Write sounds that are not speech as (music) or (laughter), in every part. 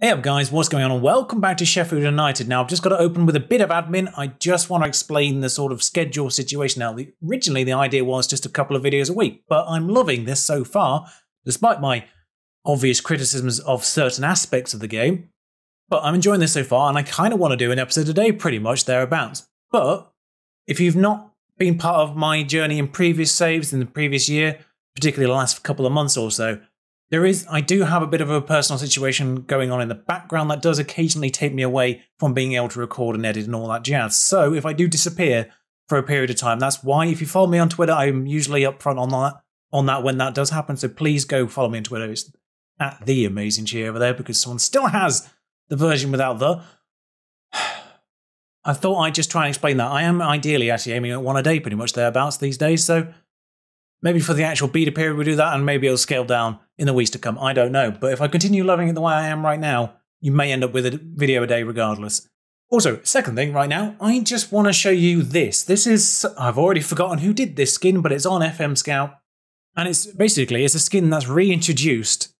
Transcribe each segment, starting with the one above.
Hey up guys, what's going on welcome back to Sheffield United. Now I've just got to open with a bit of admin. I just want to explain the sort of schedule situation now. The, originally the idea was just a couple of videos a week, but I'm loving this so far, despite my obvious criticisms of certain aspects of the game. But I'm enjoying this so far and I kind of want to do an episode a day pretty much thereabouts. But if you've not been part of my journey in previous saves in the previous year, particularly the last couple of months or so, there is, I do have a bit of a personal situation going on in the background that does occasionally take me away from being able to record and edit and all that jazz. So if I do disappear for a period of time, that's why. If you follow me on Twitter, I'm usually upfront on that on that when that does happen. So please go follow me on Twitter. It's at the amazing chi over there because someone still has the version without the. (sighs) I thought I'd just try and explain that. I am ideally actually aiming at one a day, pretty much thereabouts these days. So maybe for the actual beta period we'll do that, and maybe it'll scale down in the weeks to come. I don't know. But if I continue loving it the way I am right now, you may end up with a video a day regardless. Also, second thing right now, I just want to show you this. This is, I've already forgotten who did this skin, but it's on FM Scout. And it's basically, it's a skin that's reintroduced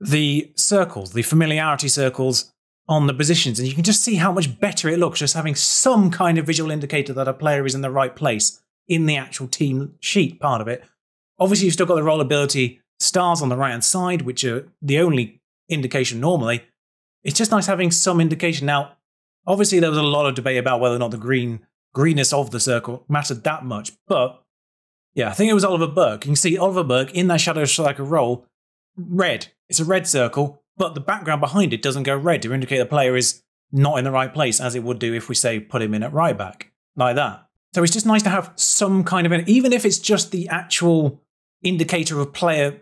the circles, the familiarity circles on the positions. And you can just see how much better it looks just having some kind of visual indicator that a player is in the right place in the actual team sheet part of it. Obviously, you've still got the role ability stars on the right hand side, which are the only indication normally. It's just nice having some indication. Now, obviously, there was a lot of debate about whether or not the green greenness of the circle mattered that much, but yeah, I think it was Oliver Burke. You can see Oliver Burke in that shadow striker role, red. It's a red circle, but the background behind it doesn't go red to indicate the player is not in the right place, as it would do if we say put him in at right back, like that. So it's just nice to have some kind of, an, even if it's just the actual indicator of player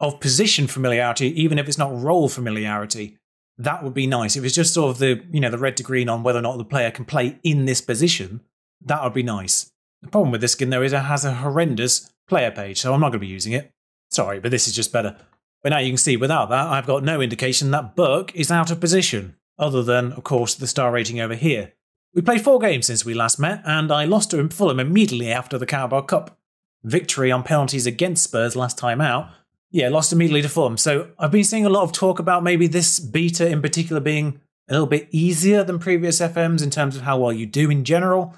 of position familiarity, even if it's not role familiarity. That would be nice. If it's just sort of the, you know, the red to green on whether or not the player can play in this position, that would be nice. The problem with this skin though is it has a horrendous player page, so I'm not going to be using it. Sorry, but this is just better. But now you can see without that, I've got no indication that Burke is out of position, other than, of course, the star rating over here. We played four games since we last met, and I lost to Fulham immediately after the Carabao Cup victory on penalties against Spurs last time out, yeah, lost immediately to Fulham. So I've been seeing a lot of talk about maybe this beta in particular being a little bit easier than previous FMs in terms of how well you do in general.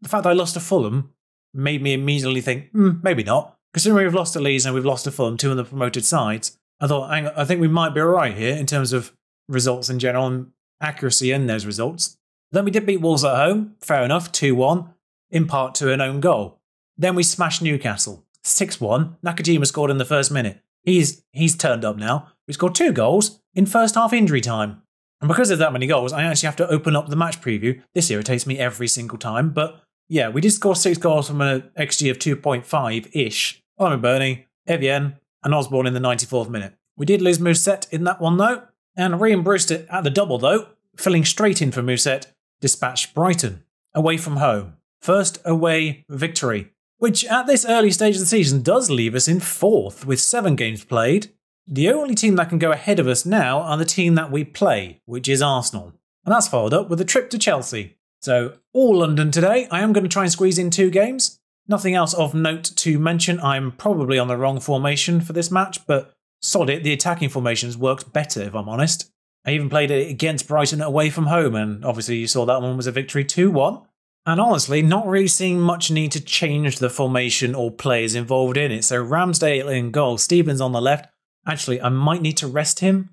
The fact that I lost to Fulham made me immediately think, hmm, maybe not. Considering we've lost to Leeds and we've lost to Fulham, two of the promoted sides, I thought, I think we might be all right here in terms of results in general and accuracy in those results. Then we did beat Wolves at home, fair enough, 2 1, in part to an own goal. Then we smashed Newcastle. 6 1. Nakajima scored in the first minute. He's he's turned up now. We scored two goals in first half injury time. And because of that many goals, I actually have to open up the match preview. This irritates me every single time. But yeah, we did score six goals from an XG of 2.5 ish. Oliver Burney, Evian, and Osborne in the 94th minute. We did lose Mousset in that one though, and Rhian Brewster at the double though, filling straight in for Mousset, dispatched Brighton away from home. First away victory which at this early stage of the season does leave us in fourth with seven games played. The only team that can go ahead of us now are the team that we play, which is Arsenal. And that's followed up with a trip to Chelsea. So, all London today. I am going to try and squeeze in two games. Nothing else of note to mention. I'm probably on the wrong formation for this match, but sod it, the attacking formations worked better, if I'm honest. I even played it against Brighton away from home, and obviously you saw that one was a victory 2 1. And honestly, not really seeing much need to change the formation or players involved in it. So Ramsdale in goal, Stevens on the left. Actually, I might need to rest him.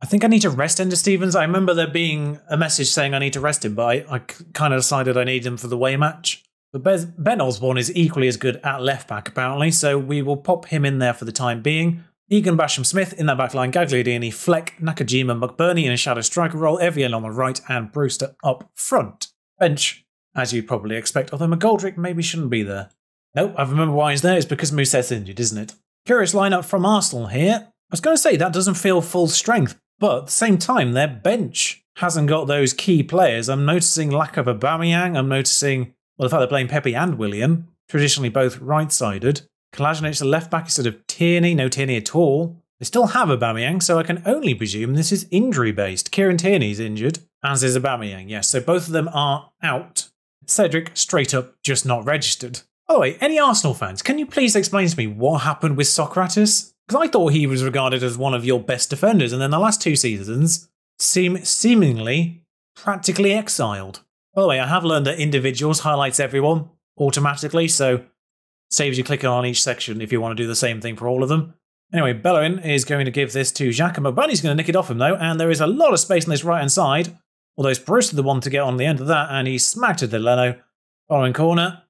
I think I need to rest Enda Stevens. I remember there being a message saying I need to rest him, but I, I kind of decided I need him for the way match. But Ben Osborne is equally as good at left back, apparently, so we will pop him in there for the time being. Egan Basham Smith in that back line, Gagliardini, Fleck, Nakajima, McBurnie in a shadow striker role, Evian on the right, and Brewster up front. Bench as you'd probably expect, although McGoldrick maybe shouldn't be there. Nope, I remember why he's there. It's because Mousset's injured, isn't it? Curious lineup from Arsenal here. I was going to say that doesn't feel full strength, but at the same time, their bench hasn't got those key players. I'm noticing lack of a Aubameyang. I'm noticing, well, the fact they're playing Pepe and Willian, traditionally both right-sided. Kolasinac, the left back, instead of Tierney, no Tierney at all. They still have Aubameyang, so I can only presume this is injury-based. Kieran Tierney's injured, as is Aubameyang, yes. So both of them are out Cedric straight up just not registered. Oh wait, any Arsenal fans, can you please explain to me what happened with Sokratis? Because I thought he was regarded as one of your best defenders, and then the last two seasons, seem seemingly practically exiled. By the way, I have learned that individuals highlights everyone automatically, so saves you clicking on each section if you want to do the same thing for all of them. Anyway, Bellerin is going to give this to Xhaka, and McBurnie's going to nick it off him though, and there is a lot of space on this right hand side. Although it's Bruce the one to get on the end of that, and he smacked it to Leno. Following corner.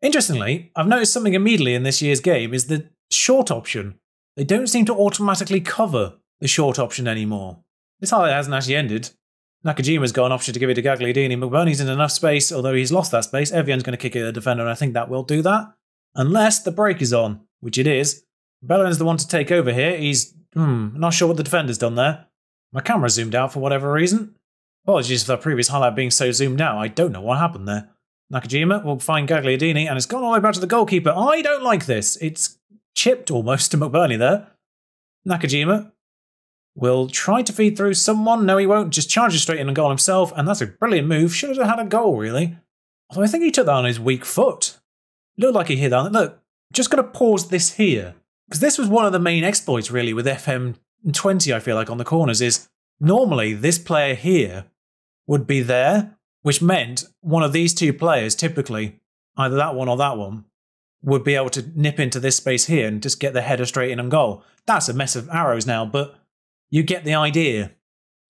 Interestingly, I've noticed something immediately in this year's game is the short option. They don't seem to automatically cover the short option anymore. This highlight hasn't actually ended. Nakajima's got an option to give it to Gagliardini. McBurnie's in enough space, although he's lost that space. Evian's going to kick it at the defender, and I think that will do that. Unless the break is on, which it is. Bellerin's the one to take over here. He's, hmm, not sure what the defender's done there. My camera zoomed out for whatever reason. Apologies for the previous highlight being so zoomed out. I don't know what happened there. Nakajima will find Gagliardini, and it's gone all the way back to the goalkeeper. I don't like this. It's chipped almost to McBurnie there. Nakajima will try to feed through someone. No, he won't. Just charges straight in and goal himself, and that's a brilliant move. Should have had a goal, really. Although I think he took that on his weak foot. Looked like he hit that. Look, just going to pause this here. Because this was one of the main exploits, really, with FM20, I feel like, on the corners, is normally this player here would be there, which meant one of these two players, typically, either that one or that one, would be able to nip into this space here and just get the header straight in and goal. That's a mess of arrows now, but you get the idea.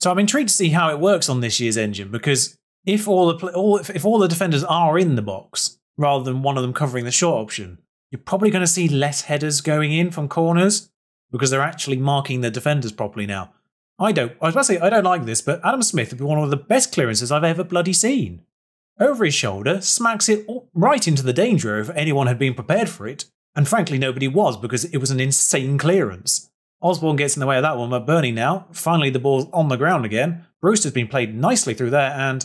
So I'm intrigued to see how it works on this year's engine because if all the all if all the defenders are in the box rather than one of them covering the short option, you're probably going to see less headers going in from corners because they're actually marking the defenders properly now. I don't. I was about to say I don't like this, but Adam Smith would be one of the best clearances I've ever bloody seen. Over his shoulder, smacks it right into the danger if anyone had been prepared for it, and frankly nobody was because it was an insane clearance. Osborne gets in the way of that one, but Bernie now, finally the ball's on the ground again. Bruce has been played nicely through there, and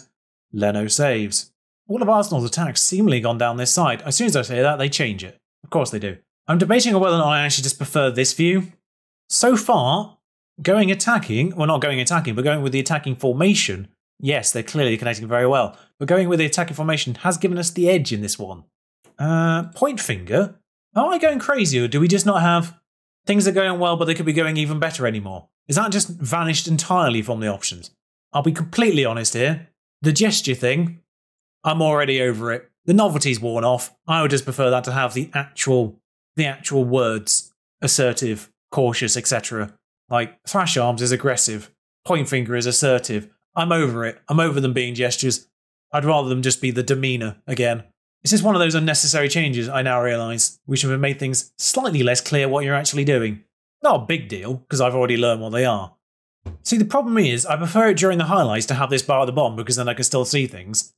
Leno saves. All of Arsenal's attacks seemingly gone down this side. As soon as I say that, they change it. Of course they do. I'm debating on whether or not I actually just prefer this view. So far, going attacking, well, not going attacking, but going with the attacking formation, yes, they're clearly connecting very well. But going with the attacking formation has given us the edge in this one. Uh, point finger. Am I going crazy, or do we just not have Things are going well, but they could be going even better anymore. Is that just vanished entirely from the options? I'll be completely honest here. The gesture thing, I'm already over it. The novelty's worn off. I would just prefer that to have the actual the actual words assertive, cautious, etc. Like thrash arms is aggressive, point finger is assertive. I'm over it. I'm over them being gestures. I'd rather them just be the demeanor again. This is one of those unnecessary changes I now realise. We should have made things slightly less clear what you're actually doing. Not a big deal, because I've already learned what they are. See, the problem is, I prefer it during the highlights to have this bar at the bottom because then I can still see things.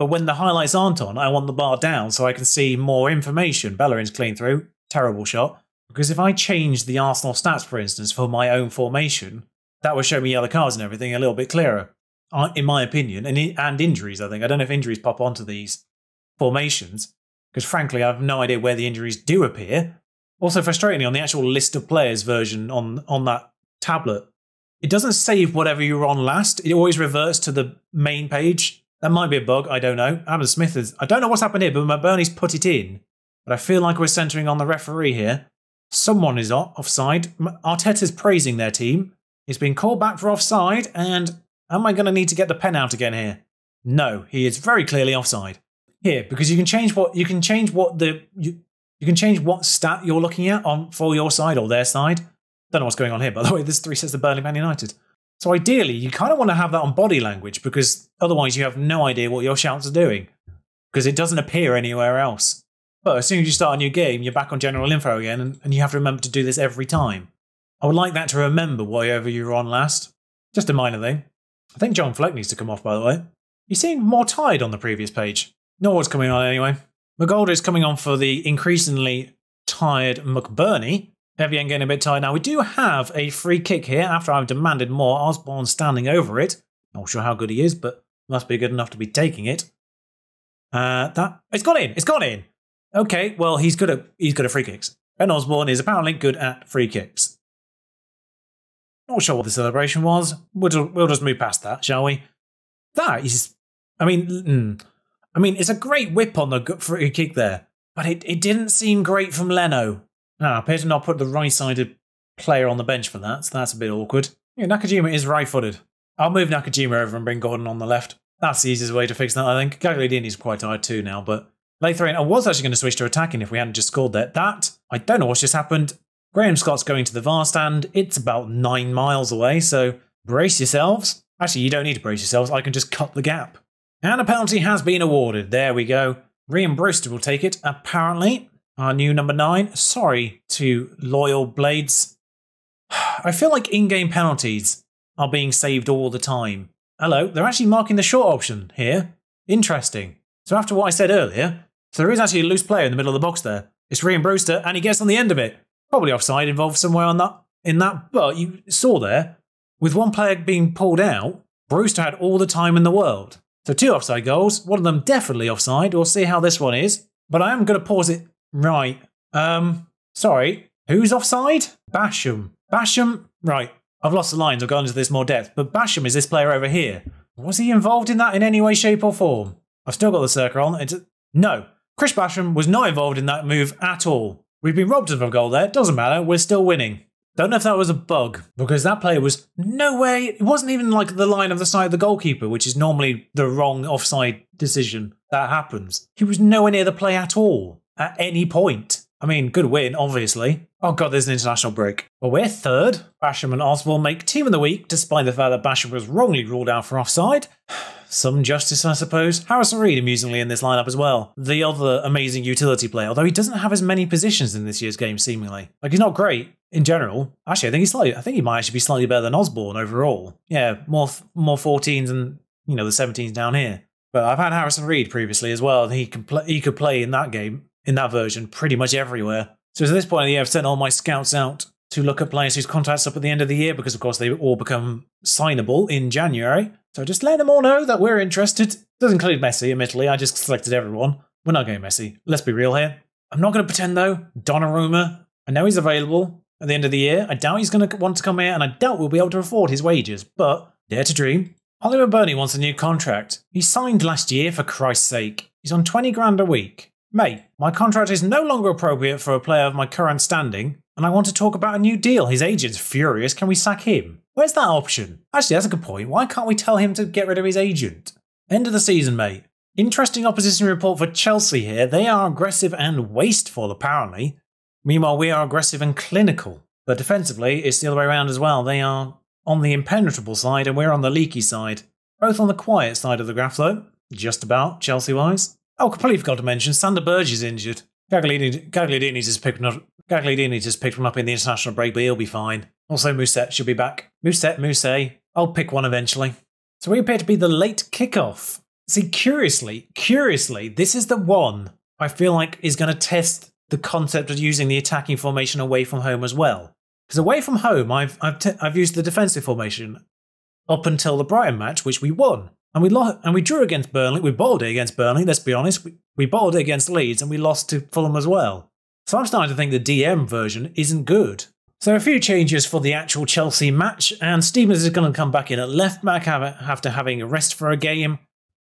But when the highlights aren't on, I want the bar down so I can see more information. Bellerin's clean through, terrible shot. Because if I change the Arsenal stats, for instance, for my own formation, that would show me yellow cards and everything a little bit clearer, in my opinion, and, and injuries, I think. I don't know if injuries pop onto these formations, because frankly, I have no idea where the injuries do appear. Also, frustratingly, on the actual list of players version on, on that tablet, it doesn't save whatever you were on last. It always reverts to the main page. That might be a bug, I don't know. Adam Smith is. I don't know what's happened here, but Bernie's put it in. But I feel like we're centering on the referee here. Someone is offside. Arteta's praising their team. He's been called back for offside, and am I going to need to get the pen out again here? No, he is very clearly offside here because you can change what you can change what the you, you can change what stat you're looking at on for your side or their side. Don't know what's going on here, by the way. There's three sets of Burnley Man United. So ideally, you kind of want to have that on body language because otherwise you have no idea what your shouts are doing because it doesn't appear anywhere else. But as soon as you start a new game, you're back on general info again, and, and you have to remember to do this every time. I would like that to remember whatever you were on last. Just a minor thing. I think John Fleck needs to come off, by the way. He seemed more tired on the previous page. Know what's coming on anyway. McGoldrick is coming on for the increasingly tired McBurnie. Evian getting a bit tired now. We do have a free kick here after I've demanded more. Osborne standing over it. Not sure how good he is, but must be good enough to be taking it. Uh, that it's gone in. It's gone in. Okay, well he's good at he's good at free kicks. Ben Osborne is apparently good at free kicks. Not sure what the celebration was. We'll, we'll just move past that, shall we? That is, I mean, mm, I mean, it's a great whip on the free kick there, but it, it didn't seem great from Leno. Ah, appear to not put the right sided player on the bench for that, so that's a bit awkward. Yeah, Nakajima is right footed. I'll move Nakajima over and bring Gordon on the left. That's the easiest way to fix that, I think. Gagliardini's quite tired too now, but three. I was actually going to switch to attacking if we hadn't just scored that. That, I don't know what's just happened. Graham Scott's going to the VAR stand. It's about nine miles away, so brace yourselves. Actually, you don't need to brace yourselves. I can just cut the gap. And a penalty has been awarded. There we go. Rhian Brewster will take it, apparently. Our new number nine. Sorry to loyal Blades. (sighs) I feel like in game penalties are being saved all the time. Hello, they're actually marking the short option here. Interesting. So after what I said earlier, so there is actually a loose player in the middle of the box there. It's Rhian Brewster, and he gets on the end of it. Probably offside involved somewhere on that in that, but you saw there, with one player being pulled out, Brewster had all the time in the world. So two offside goals, one of them definitely offside. We'll see how this one is. But I am going to pause it right. Um, sorry, who's offside? Basham. Basham. Right, I've lost the lines. I've gone into this more depth. But Basham is this player over here. Was he involved in that in any way, shape, or form? I've still got the circle on. It's no. Chris Basham was not involved in that move at all. We've been robbed of a goal there. Doesn't matter. We're still winning. Don't know if that was a bug because that player was no way. It wasn't even like the line of the side of the goalkeeper, which is normally the wrong offside decision that happens. He was nowhere near the play at all at any point. I mean, good win, obviously. Oh god, there's an international break. Well, we're third. Basham and Osborne make team of the week, despite the fact that Basham was wrongly ruled out for offside. (sighs) Some justice, I suppose. Harrison Reed amusingly in this lineup as well. The other amazing utility player, although he doesn't have as many positions in this year's game, seemingly. Like he's not great, in general. Actually, I think he's slightly. I think he might actually be slightly better than Osborne overall. Yeah, more more 14s and you know the 17s down here. But I've had Harrison Reed previously as well, and he can play. He could play in that game in that version pretty much everywhere. So at this point in the year, I've sent all my scouts out to look at players whose contracts up at the end of the year because of course they all become signable in January. So just let them all know that we're interested. Does include Messi, admittedly. I just selected everyone. We're not going Messi. Let's be real here. I'm not going to pretend though. Donnarumma. I know he's available at the end of the year. I doubt he's going to want to come here, and I doubt we'll be able to afford his wages, but dare to dream. Oliver Burnley wants a new contract. He signed last year, for Christ's sake. He's on 20 grand a week. Mate, my contract is no longer appropriate for a player of my current standing, and I want to talk about a new deal. His agent's furious. Can we sack him? Where's that option? Actually, that's a good point. Why can't we tell him to get rid of his agent? End of the season, mate. Interesting opposition report for Chelsea here. They are aggressive and wasteful, apparently. Meanwhile, we are aggressive and clinical. But defensively, it's the other way around as well. They are on the impenetrable side and we're on the leaky side. Both on the quiet side of the graph, though. Just about, Chelsea wise. Oh, completely forgot to mention, Sander Berge is injured. Gagliardini, Gagliardini just picked up. Gagliardini just picked him up in the international break, but he'll be fine. Also, Mousset should be back. Mousset, Mousset. I'll pick one eventually. So we appear to be the late kickoff. See, curiously, curiously, this is the one I feel like is going to test the concept of using the attacking formation away from home as well. Because away from home, I've I've, I've used the defensive formation up until the Brighton match, which we won, and we lost, and we drew against Burnley. We bowled it against Burnley. Let's be honest, we, we bowled it against Leeds, and we lost to Fulham as well. So I'm starting to think the DM version isn't good. So a few changes for the actual Chelsea match, and Stevens is going to come back in at left back after having a rest for a game.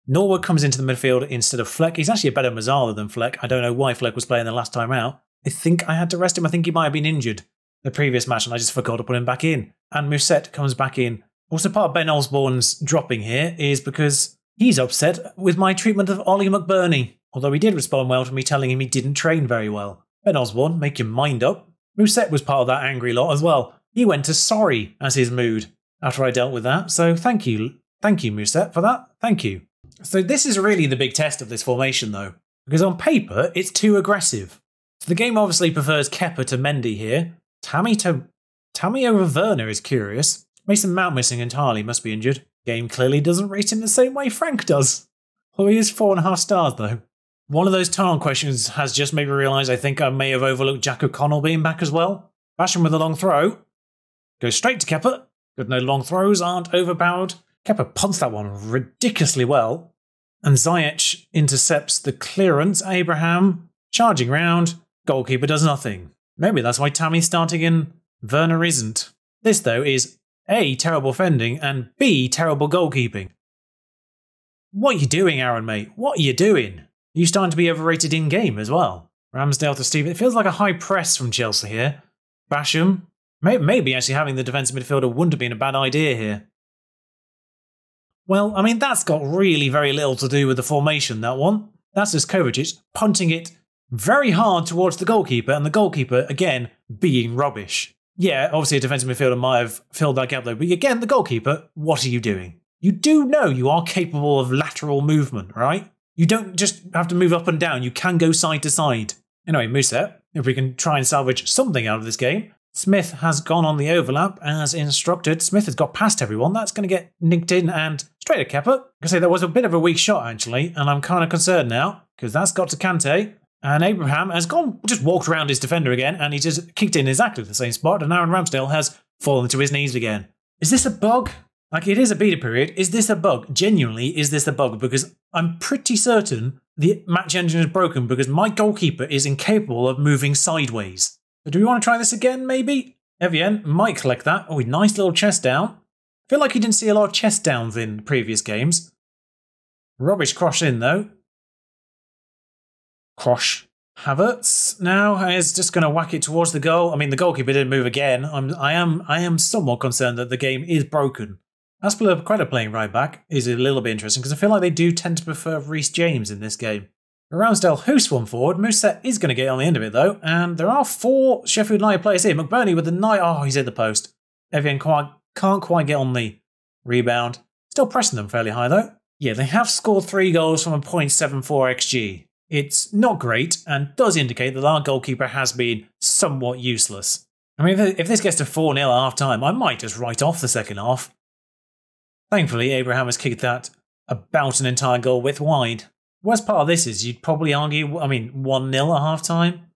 Norwood comes into the midfield instead of Fleck. He's actually a better Mezzala than Fleck. I don't know why Fleck was playing the last time out. I think I had to rest him. I think he might have been injured the previous match and I just forgot to put him back in. And Mousset comes back in. Also, part of Ben Osborne's dropping here is because he's upset with my treatment of Ollie McBurnie, Although he did respond well to me telling him he didn't train very well. Ben Osborne, make your mind up. Mousset was part of that angry lot as well. He went to sorry as his mood after I dealt with that. So thank you. Thank you, Mousset, for that. Thank you. So this is really the big test of this formation, though, because on paper it's too aggressive. So the game obviously prefers Kepa to Mendy here. Tammy to Tammy over Werner is curious. Mason Mount missing entirely, must be injured. Game clearly doesn't rate him the same way Frank does. Oh, he is four and a half stars though. One of those talent questions has just made me realise I think I may have overlooked Jack O'Connell being back as well. Basham with a long throw. Goes straight to Kepa. Good no long throws aren't overpowered. Kepa punts that one ridiculously well. And Ziyech intercepts the clearance. Abraham charging round. Goalkeeper does nothing. Maybe that's why Tammy's starting in Werner isn't. This, though, is A, terrible fending, and B, terrible goalkeeping. What are you doing, Aaron, mate? What are you doing? You starting to be overrated in game as well. Ramsdale to Steven. It feels like a high press from Chelsea here. Basham Maybe actually having the defensive midfielder wouldn't have been a bad idea here. Well, I mean, that's got really very little to do with the formation, that one. That's just Kovacic punting it very hard towards the goalkeeper, and the goalkeeper, again, being rubbish. Yeah, obviously a defensive midfielder might have filled that gap though, but again, the goalkeeper, what are you doing? You do know you are capable of lateral movement, right? You don't just have to move up and down, you can go side to side. Anyway, Musa, if we can try and salvage something out of this game, Smith has gone on the overlap as instructed. Smith has got past everyone. That's going to get nicked in and straight at Kepa. I can say that was a bit of a weak shot actually, and I'm kind of concerned now because that's got to Kante. And Abraham has gone, just walked around his defender again, and he just kicked in exactly the same spot. And Aaron Ramsdale has fallen to his knees again. Is this a bug? Like, it is a beta period. Is this a bug? Genuinely, is this a bug? Because I'm pretty certain the match engine is broken because my goalkeeper is incapable of moving sideways. So do we want to try this again, maybe? Evian might collect that. Oh, nice little chest down. I feel like he didn't see a lot of chest downs in previous games. Rubbish cross in, though. Cross. Havertz now is just going to whack it towards the goal. I mean, the goalkeeper didn't move again. I'm, I am, I am somewhat concerned that the game is broken. Azpilicueta playing right back is a little bit interesting because I feel like they do tend to prefer Reece James in this game. Ramsdale hosts one forward. Musa is going to get on the end of it though, and there are four Sheffield United players here. McBurnie with the night. Oh, he's at the post. Evian can't quite get on the rebound. Still pressing them fairly high though. Yeah, they have scored three goals from a .74 xg. It's not great and does indicate that our goalkeeper has been somewhat useless. I mean, if this gets to 4 0 at half time, I might just write off the second half. Thankfully, Abraham has kicked that about an entire goal width wide. Worst part of this is you'd probably argue, I mean, 1 0 at half time.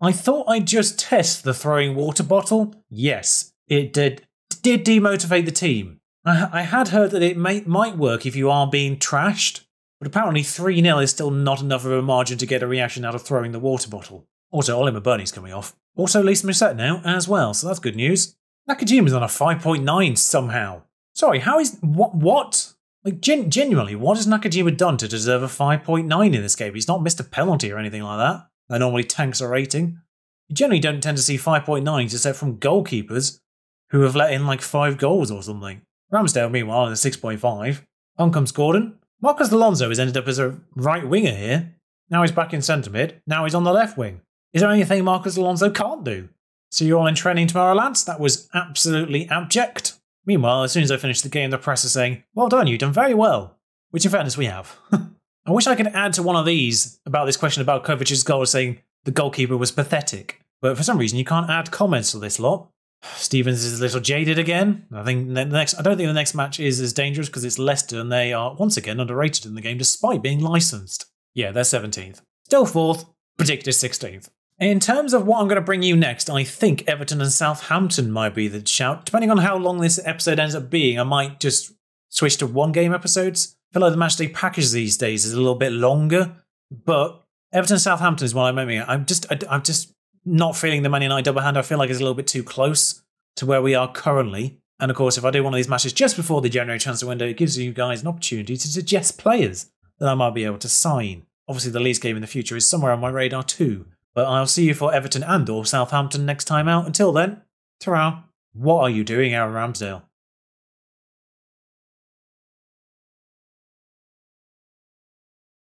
I thought I'd just test the throwing water bottle. Yes, it did, did demotivate the team. I, I had heard that it may, might work if you are being trashed, but apparently 3 0 is still not enough of a margin to get a reaction out of throwing the water bottle. Also, Oliver Burney's coming off. Also, Lisa Mousset now as well, so that's good news. Nakajima's on a 5.9 somehow. Sorry, how is. What? What? Like, gen- genuinely, what has Nakajima done to deserve a 5.9 in this game? He's not missed a penalty or anything like that. That normally tanks a rating. You generally don't tend to see 5.9s except from goalkeepers who have let in like five goals or something. Ramsdale, meanwhile, is a 6.5. On comes Gordon. Marcos Alonso has ended up as a right winger here. Now he's back in centre mid. Now he's on the left wing. Is there anything Marcos Alonso can't do? See you all in training tomorrow, lads. That was absolutely abject. Meanwhile, as soon as I finish the game, the press is saying, Well done, you've done very well. Which, in fairness, we have. (laughs) I wish I could add to one of these about this question about Kovacic's goal saying the goalkeeper was pathetic. But for some reason, you can't add comments to this lot. Stevens is a little jaded again. I think the next. I don't think the next match is as dangerous because it's Leicester and they are once again underrated in the game despite being licensed. Yeah, they're 17th. Still fourth, predicted 16th. In terms of what I'm going to bring you next, I think Everton and Southampton might be the shout. Depending on how long this episode ends up being, I might just switch to one game episodes. I feel like the matchday package these days is a little bit longer, but Everton Southampton is what I'm aiming at. I'm just, I, I'm just not feeling the Man United double hand. I feel like it's a little bit too close to where we are currently. And of course, if I do one of these matches just before the January transfer window, it gives you guys an opportunity to suggest players that I might be able to sign. Obviously, the Leeds game in the future is somewhere on my radar too. But I'll see you for Everton and or Southampton next time out. Until then, ta What are you doing, Aaron Ramsdale?